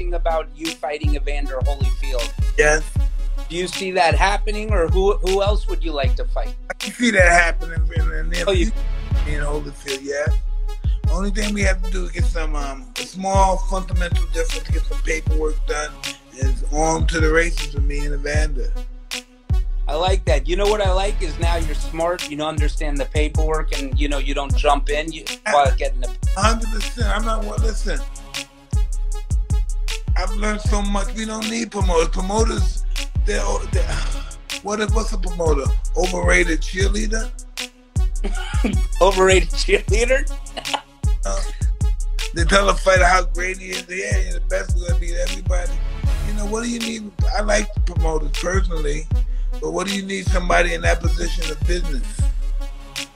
something about you fighting Evander Holyfield. Yes. Do you see that happening, or who who else would you like to fight? I can see that happening in, Oh, you- in Holyfield, yeah. Only thing we have to do is get some um, a small fundamental difference, get some paperwork done, is on to the races with me and Evander. I like that. You know what I like is now you're smart. You know, understand the paperwork, and you know you don't jump in you, while getting the. hundred percent. I'm not. Well, listen, I've learned so much. We don't need promoters. Promoters, they're, they're what if what's a promoter? Overrated cheerleader. Overrated cheerleader. Uh, they tell a fighter how great he is. Yeah, you're the best. We're gonna beat everybody. You know what do you need? I like promoters personally, but what do you need somebody in that position of business?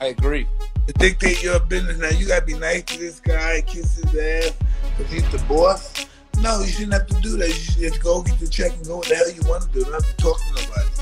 I agree. to dictate your business. Now you gotta be nice to this guy, kiss his ass, cause he's the boss. No, you shouldn't have to do that. You should just go get the check and go what the hell you want to do. To talk to nobody.